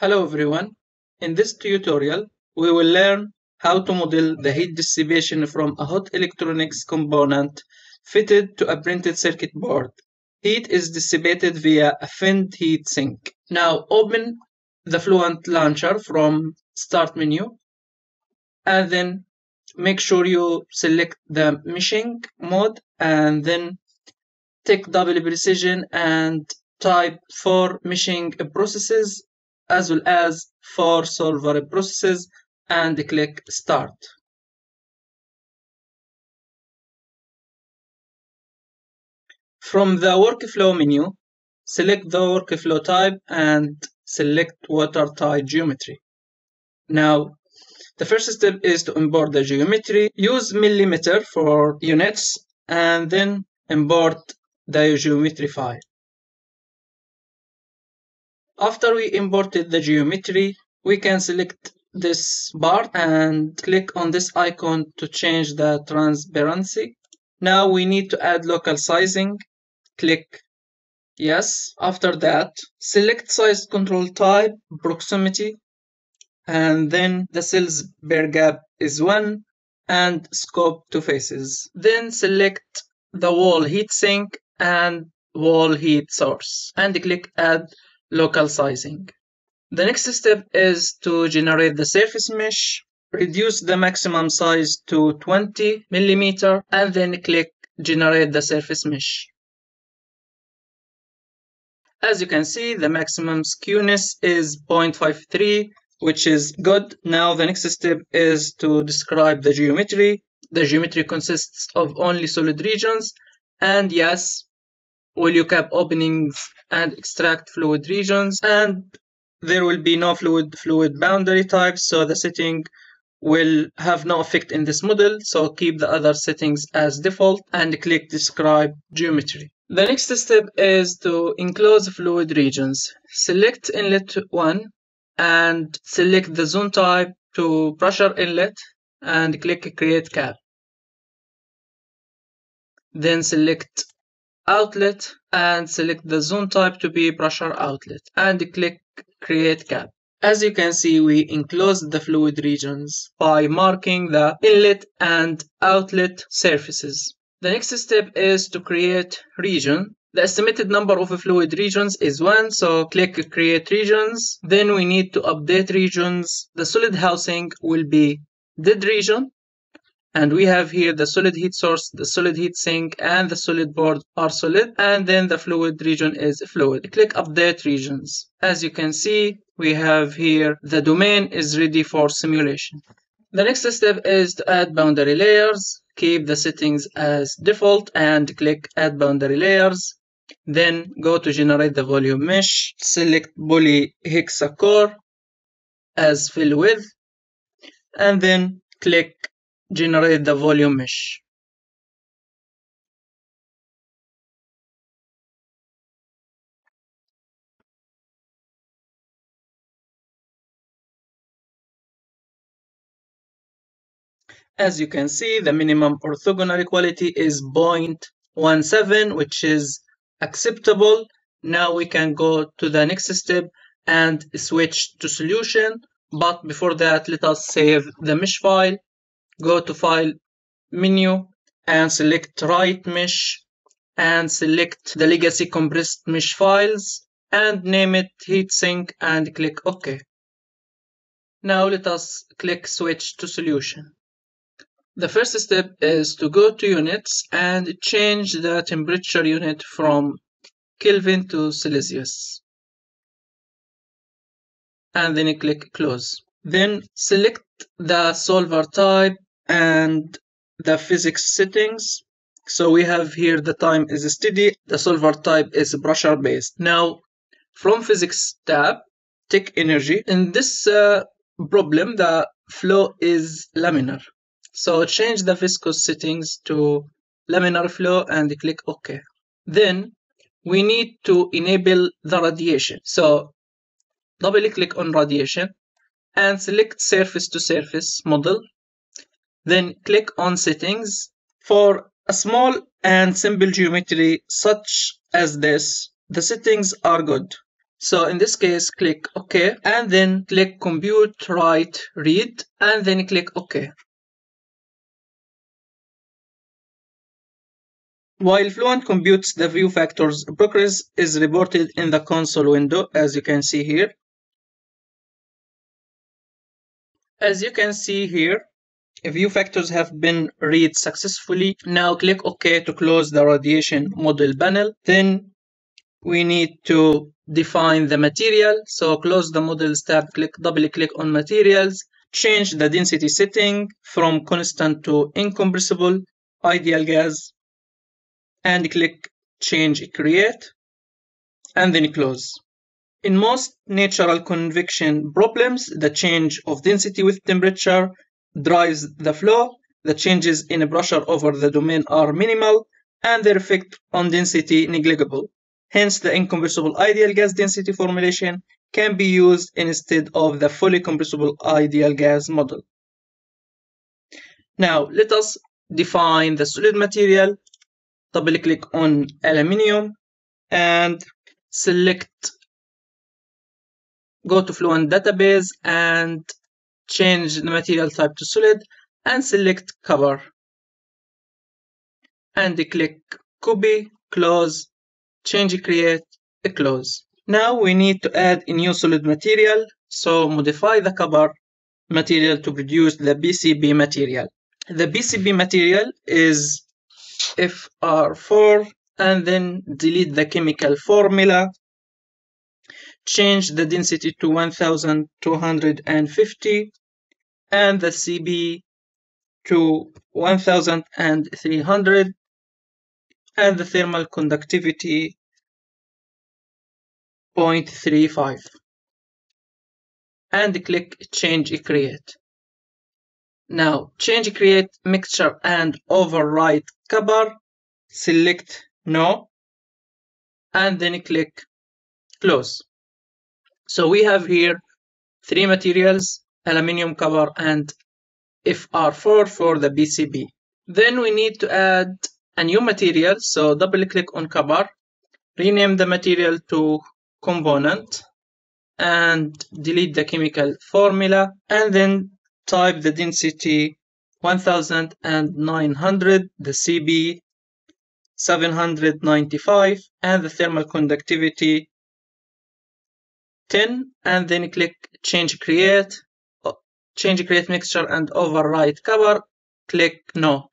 Hello everyone. In this tutorial, we will learn how to model the heat dissipation from a hot electronics component fitted to a printed circuit board. Heat is dissipated via a finned heat sink. Now open the Fluent launcher from Start menu and then make sure you select the meshing mode and then take double precision and type for meshing processes as well as for solver processes and click start. From the workflow menu, select the workflow type and select water tight geometry. Now, the first step is to import the geometry. Use millimeter for units and then import the geometry file. After we imported the geometry, we can select this part and click on this icon to change the transparency. Now we need to add local sizing. Click yes. After that, select size control type, proximity, and then the cells per gap is 1 and scope to faces. Then select the wall heatsink and wall heat source and click add local sizing. The next step is to generate the surface mesh. Reduce the maximum size to 20 millimeter and then click generate the surface mesh. As you can see, the maximum skewness is 0.53, which is good. Now the next step is to describe the geometry. The geometry consists of only solid regions and yes, cap openings and extract fluid regions and there will be no fluid fluid boundary types so the setting will have no effect in this model so keep the other settings as default and click describe geometry. The next step is to enclose fluid regions. Select inlet 1 and select the zone type to pressure inlet and click create cap. Then select outlet and select the zone type to be pressure outlet and click create cap. As you can see, we enclosed the fluid regions by marking the inlet and outlet surfaces. The next step is to create region. The estimated number of fluid regions is 1, so click create regions. Then we need to update regions. The solid housing will be dead region and we have here the solid heat source, the solid heat sink, and the solid board are solid, and then the fluid region is fluid. Click update regions. As you can see, we have here the domain is ready for simulation. The next step is to add boundary layers. Keep the settings as default and click add boundary layers. Then go to generate the volume mesh, select poly hexacore as fill width, and then click generate the volume mesh. As you can see, the minimum orthogonal quality is 0.17, which is acceptable. Now we can go to the next step and switch to solution. But before that, let us save the mesh file go to file menu and select write mesh and select the legacy compressed mesh files and name it heatsink and click OK. Now let us click switch to solution. The first step is to go to units and change the temperature unit from Kelvin to Celsius. And then click close. Then select the solver type and the physics settings. So we have here the time is steady, the solver type is pressure based. Now from physics tab, take energy. In this uh, problem, the flow is laminar. So change the viscous settings to laminar flow and click OK. Then we need to enable the radiation. So double click on radiation and select surface to surface model then click on settings. For a small and simple geometry such as this, the settings are good. So in this case, click OK and then click compute, write, read and then click OK. While Fluent computes the view factors, progress is reported in the console window as you can see here. As you can see here, view factors have been read successfully. Now click OK to close the radiation model panel. Then we need to define the material. So close the models tab, click double click on materials, change the density setting from constant to incompressible, ideal gas, and click change create and then close. In most natural convection problems, the change of density with temperature drives the flow. The changes in pressure over the domain are minimal and their effect on density negligible. Hence, the incompressible ideal gas density formulation can be used instead of the fully compressible ideal gas model. Now, let us define the solid material double click on aluminium and select go to Fluent database and change the material type to solid and select copper. And click copy close change create close. Now we need to add a new solid material so modify the copper material to produce the PCB material. The PCB material is FR4 and then delete the chemical formula change the density to 1250 and the Cp to 1300 and the thermal conductivity 0.35 and click change create. Now change create mixture and override copper, select no, and then click close. So we have here three materials, aluminium, copper, and FR4 for the PCB. Then we need to add a new material, so double click on copper, rename the material to component, and delete the chemical formula, and then type the density 1900, the Cp 795, and the thermal conductivity 10, and then click change create, change create mixture and overwrite copper click no,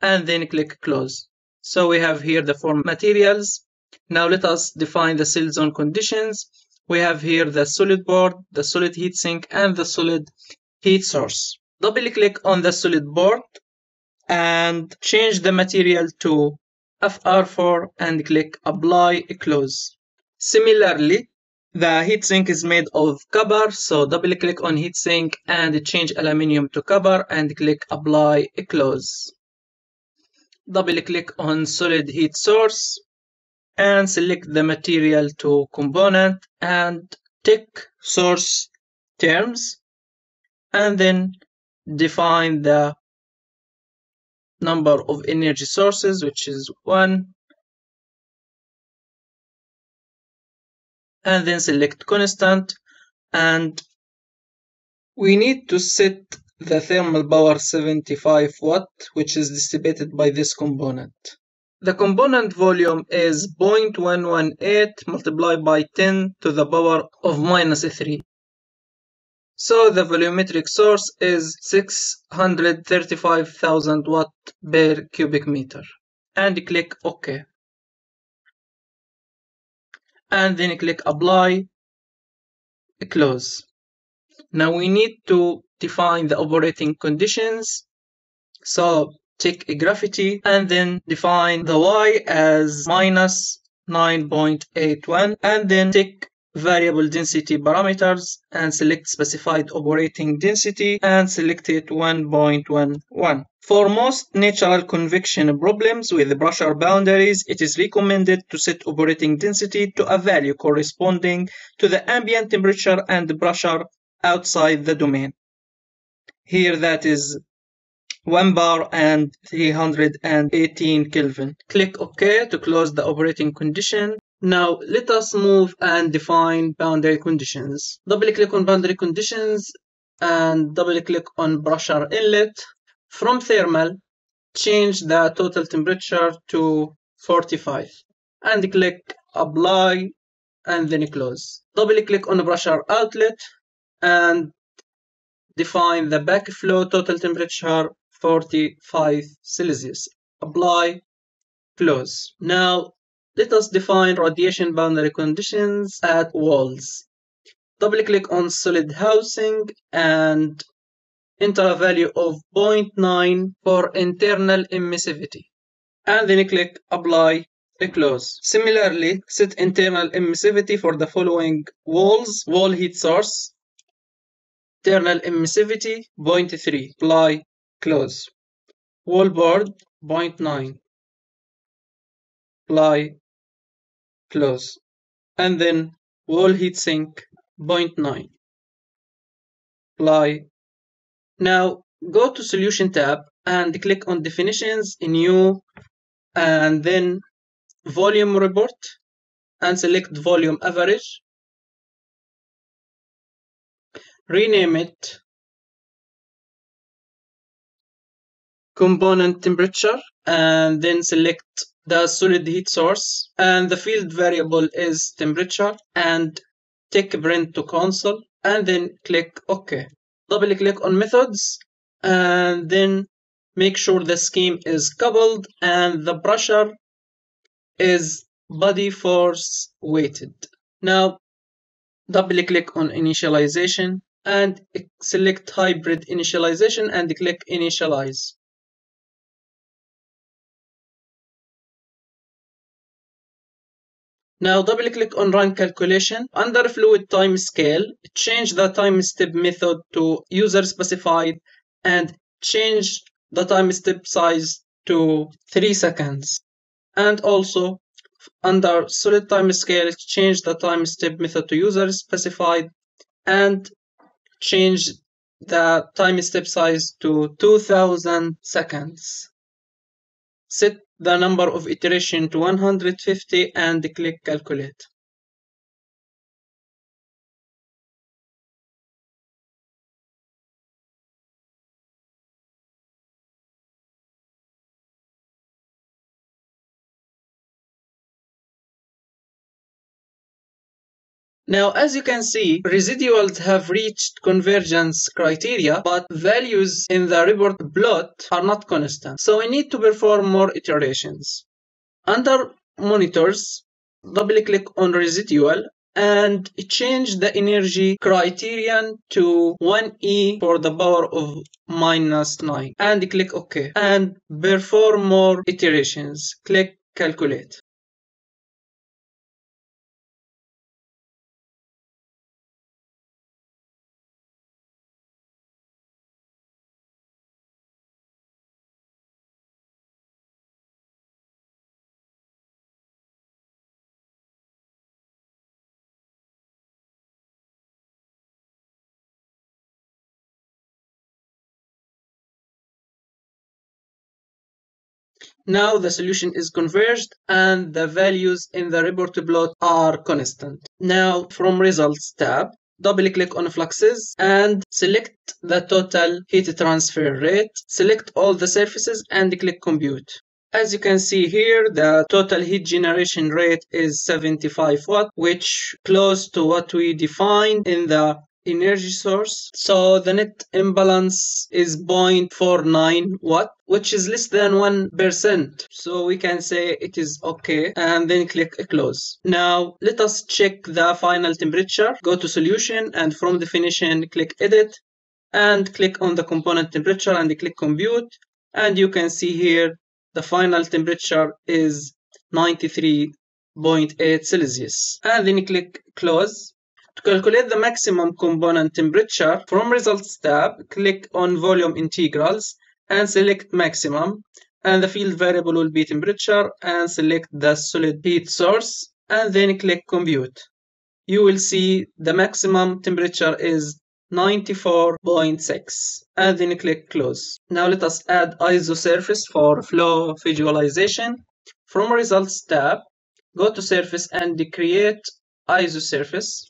and then click close. So we have here the four materials. Now let us define the cell zone conditions. We have here the solid board, the solid heatsink, and the solid heat source. Double click on the solid board and change the material to FR4 and click apply close. Similarly, the heatsink is made of copper, so double click on heatsink and change aluminium to copper and click apply close. Double click on solid heat source and select the material to component and tick source terms and then define the number of energy sources which is 1 and then select constant and we need to set the thermal power 75 watt which is dissipated by this component. The component volume is 0.118 multiplied by 10 to the power of minus 3. So the volumetric source is 635,000 watt per cubic meter and click OK. And then click apply, close. Now we need to define the operating conditions. So take a gravity and then define the y as minus 9.81 and then take variable density parameters and select specified operating density and select it 1.11. For most natural convection problems with pressure boundaries, it is recommended to set operating density to a value corresponding to the ambient temperature and pressure outside the domain. Here that is 1 bar and 318 Kelvin. Click OK to close the operating condition Now let us move and define boundary conditions. Double click on boundary conditions and double click on pressure inlet. From thermal, change the total temperature to 45 and click apply and then close. Double click on pressure outlet and define the backflow total temperature 45 Celsius. Apply, close. Now let us define radiation boundary conditions at walls. Double click on solid housing and enter a value of 0.9 for internal emissivity. And then click apply close. Similarly, set internal emissivity for the following walls, wall heat source, internal emissivity 0.3, apply, close. Wall board 0.9, apply, close. And then wall heat sink 0.9, apply. Now go to solution tab and click on definitions, new, and then volume report and select volume average. Rename it component temperature and then select the solid heat source and the field variable is temperature and take print to console and then click OK. Double click on methods and then make sure the scheme is coupled and the pressure is body force weighted. Now double click on initialization and select hybrid initialization and click initialize. Now double click on run calculation. Under fluid time scale, change the time step method to user specified and change the time step size to 3 seconds and also under solid time scale change the time step method to user specified and change the time step size to 2000 seconds set the number of iteration to 150 and click calculate Now, as you can see, residuals have reached convergence criteria, but values in the report plot are not constant. So we need to perform more iterations. Under monitors, double click on residual and change the energy criterion to 1e for the power of minus 9 and click OK and perform more iterations. Click calculate. Now the solution is converged and the values in the report plot are constant. Now from results tab, double click on fluxes and select the total heat transfer rate. Select all the surfaces and click compute. As you can see here, the total heat generation rate is 75 watt, which close to what we defined in the energy source. So the net imbalance is 0.49 watt, which is less than 1%. So we can say it is okay and then click close. Now let us check the final temperature. Go to solution and from definition click edit and click on the component temperature and click compute. And you can see here the final temperature is 93.8 Celsius. And then click close to calculate the maximum component temperature, from Results tab, click on Volume Integrals and select Maximum. And the field variable will be temperature and select the solid heat source and then click Compute. You will see the maximum temperature is 94.6 and then click close. Now let us add isosurface for flow visualization. From results tab, go to surface and create isosurface.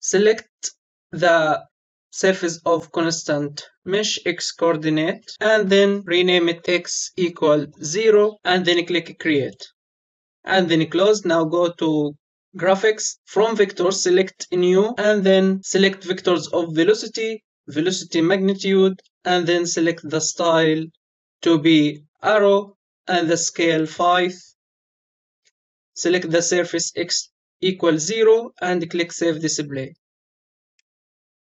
Select the surface of constant mesh x coordinate and then rename it x equal 0 and then click create. And then close. Now go to graphics. From vectors select new and then select vectors of velocity velocity magnitude and then select the style to be arrow and the scale 5 select the surface x equals 0 and click save display.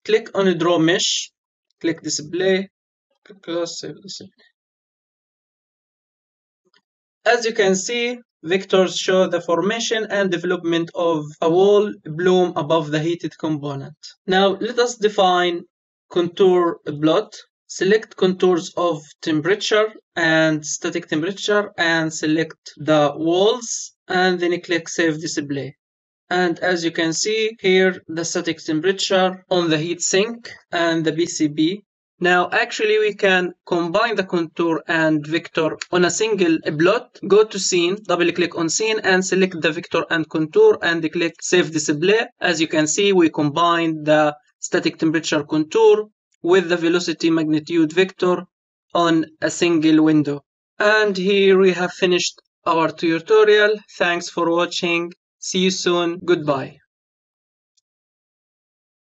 Click on draw mesh click display close save display. As you can see vectors show the formation and development of a wall bloom above the heated component. Now let us define contour plot select contours of temperature and static temperature and select the walls and then click save display and as you can see here the static temperature on the heat sink and the PCB now actually we can combine the contour and vector on a single plot go to scene double click on scene and select the vector and contour and click save display. As you can see we combine the static temperature contour with the velocity magnitude vector on a single window. And here we have finished our tutorial. Thanks for watching See you soon. Goodbye.